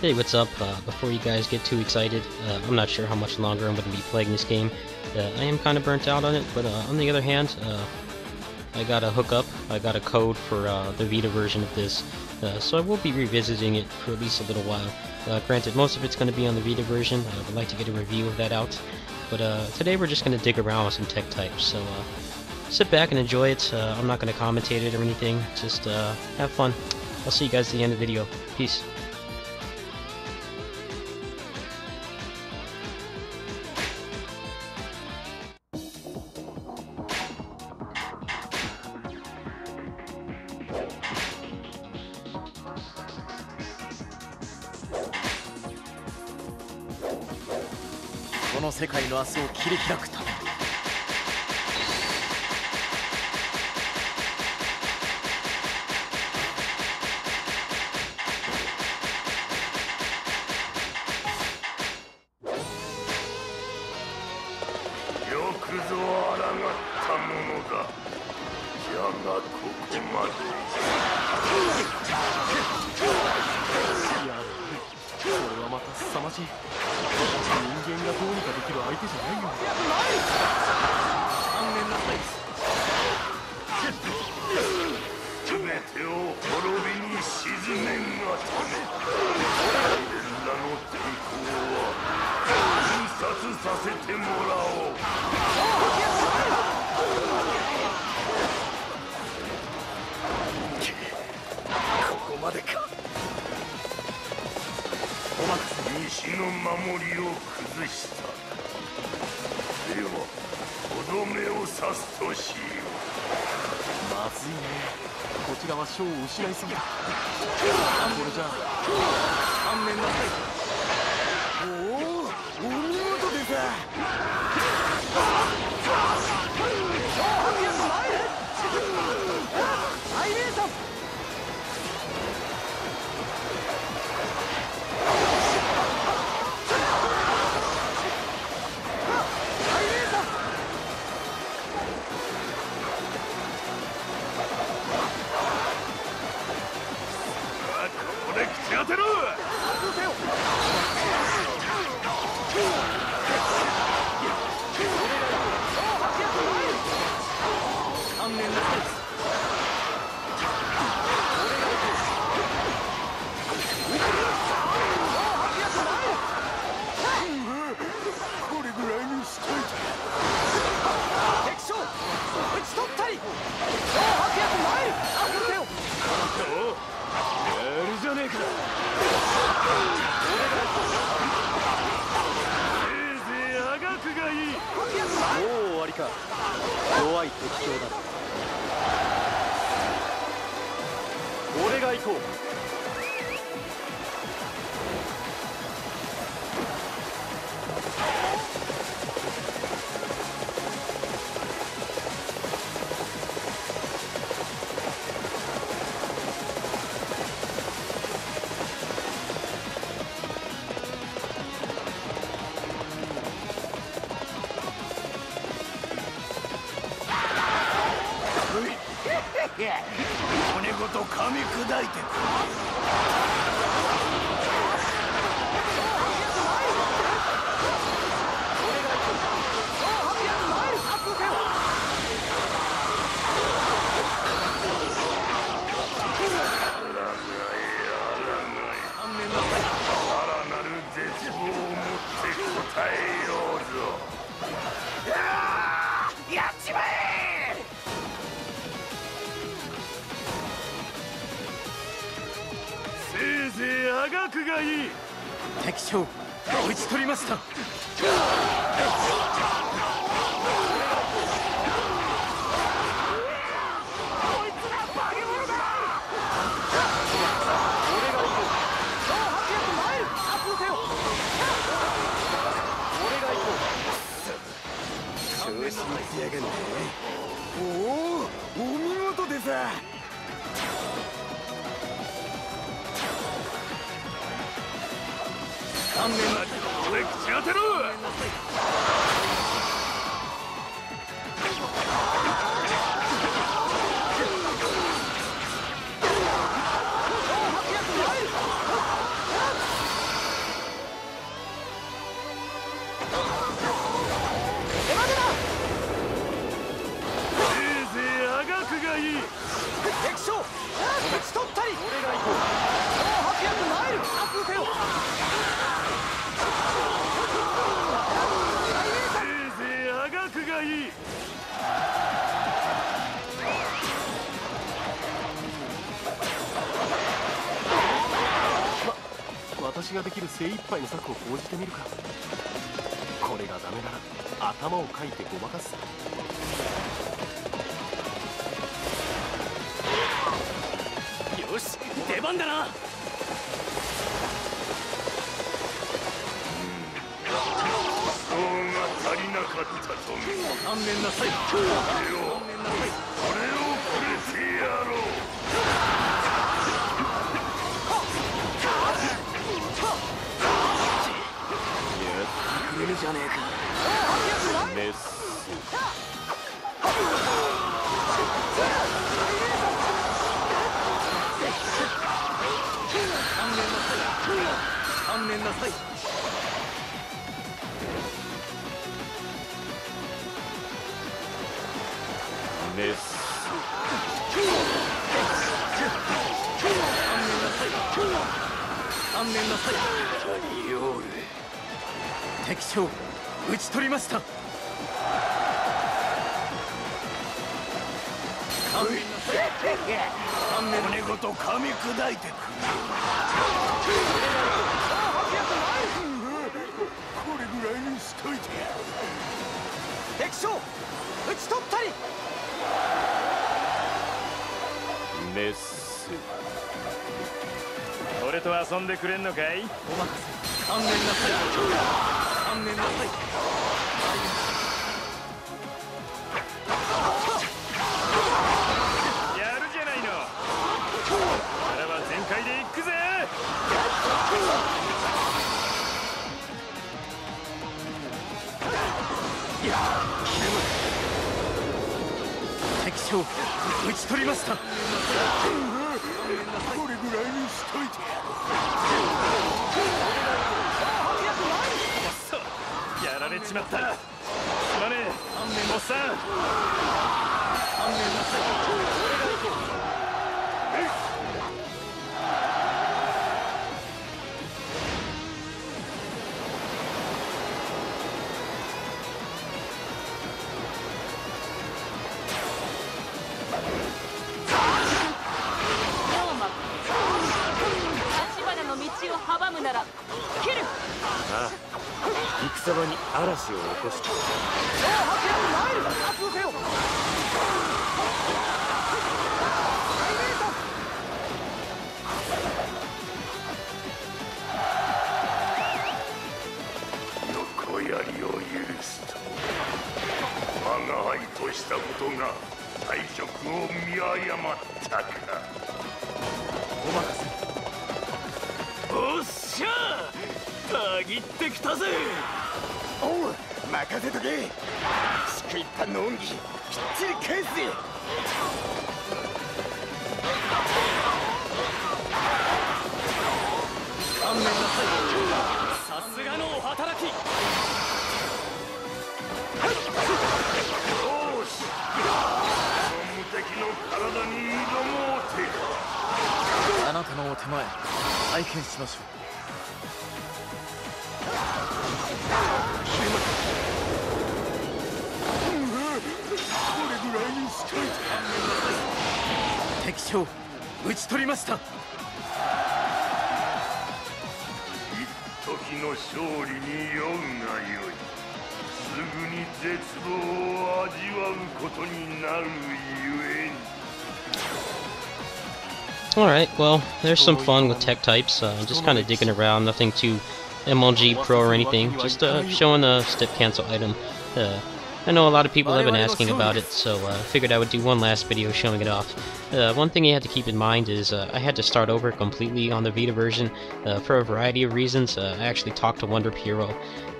Hey, what's up? Uh, before you guys get too excited, uh, I'm not sure how much longer I'm going to be playing this game. Uh, I am kind of burnt out on it, but uh, on the other hand, uh, I got a hookup. I got a code for uh, the Vita version of this, so I will be revisiting it for at least a little while. granted, most of it's going to be on the Vita version. I would like to get a review of that out. But today we're just going to dig around with some tech types, so sit back and enjoy it. I'm not going to commentate it or anything. Just have fun. I'll see you guys at the end of the video. Peace. の世界の明日を切り開くため。よくぞ抗ったものだ。じゃがここまで。いやこれはまた凄まじい。人間がどうにかできる相手じゃないよ残念なさい全てを滅びに沈めんがため俺らの抵抗は印刷させ。てもらおうここまでか西の守りを崩したではとどめを刺すとしようまずいね。こちらは賞を失いすぎ。だこれじゃ観念なさい。おおお見事でさ。そう噛み砕いてくぜいあがくがいい敵将打ち取りました観念なきこれ口当てろ！私ができる精一杯の策を講じてみるか。これがダメなら頭をかいてごまかす。よし出番だな。そうが足りなかったと見勘弁なさい。これを。これじゃねえか。メス勘弁なさいメス勘弁なさいタニオール敵将討ち取りました。骨ごと噛み砕いてくこれぐらいにしといてや敵将討ち取ったり。メス俺と遊んでくれんのかい？お任せ。勘弁なさい勘弁なさい。やるじゃないの。ならば全開で行くぜ。敵将討ち取りました。これぐらいにしといて。ややられちまった。すまねえ。おっさん。道を阻むなら切る。戦場に嵐を起こした横やりを許すと我が輩としたことが退職を見誤ったかたぎってきたぜ。おう任せとけ。祝一般の恩義きっちり返すぜ勘弁なさいさすがのお働き。よし。この無敵の体に挑もうて。かあなたのお手前拝見しましょう敵将討ち取りました一時の勝利に酔うがよいすぐに絶望を味わうことになるゆえに Alright, well, there's some fun with tech types, uh, just kind of digging around, nothing too MLG Pro or anything, just uh, showing the step cancel item. Uh, I know a lot of people have been asking about it, so I uh, figured I would do one last video showing it off. Uh, one thing you have to keep in mind is uh, I had to start over completely on the Vita version uh, for a variety of reasons. Uh, I actually talked to Wonder Hero,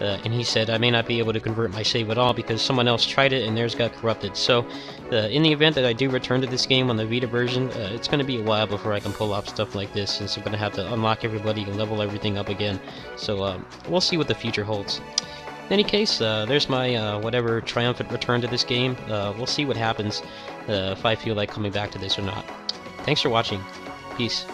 uh, and he said I may not be able to convert my save at all because someone else tried it and theirs got corrupted. So, uh, in the event that I do return to this game on the Vita version, uh, it's going to be a while before I can pull off stuff like this, since I'm going to have to unlock everybody and level everything up again. So, um, we'll see what the future holds. In any case, uh, there's my uh, whatever triumphant return to this game. Uh, we'll see what happens uh, if I feel like coming back to this or not. Thanks for watching. Peace.